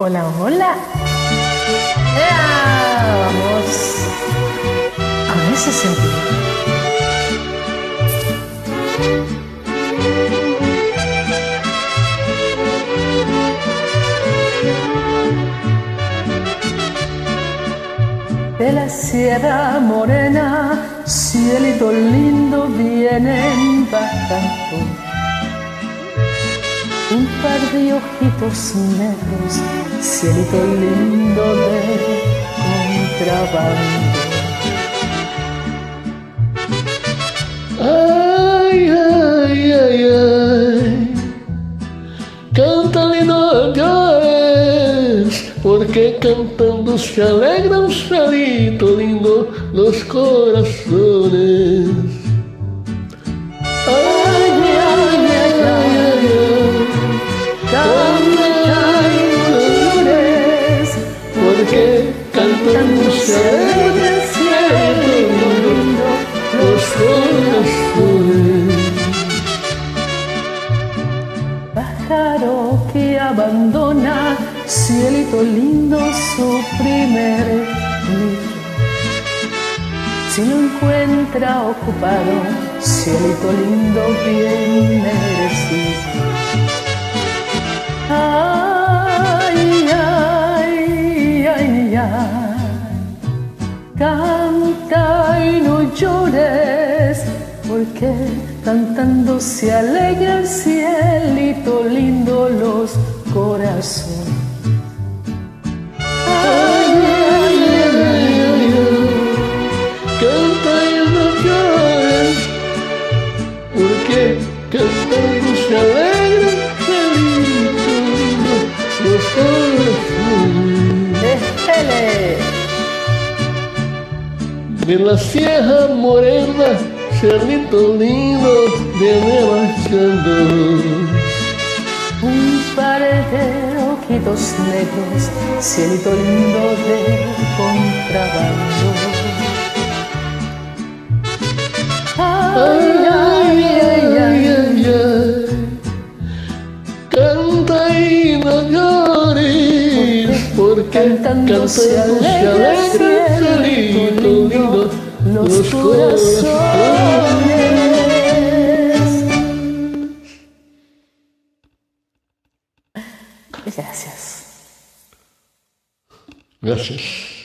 Hola, hola. Vamos con ese sentido. De la Sierra Morena, cielito lindo, vienen bajando un par de ojitos negros, cielito lindo de contrabando. Ay, ay, ay, ay. Canta lindo llores, porque cantando se alegra cielito lindo los corazones. Alegra el cielo lindo, los pájaro que abandona, cielito lindo su primer nido. Si lo encuentra ocupado, cielito lindo bien merecido. Ay, canta y no llores, porque cantando se alegra el cielito lindo los corazones. Cantando se alegra De la Sierra Morena, cielito lindo viene marchando. Un par de ojitos negros, cielito lindo de contrabando. Ay, ay, ay, ay, ay, ay. Canta y no llores, porque cantando se alegra lindo los corazones. Gracias. Gracias.